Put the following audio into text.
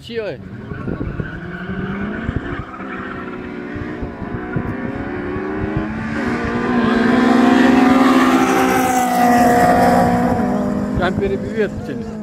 Чего? Камперы привет, Теннис.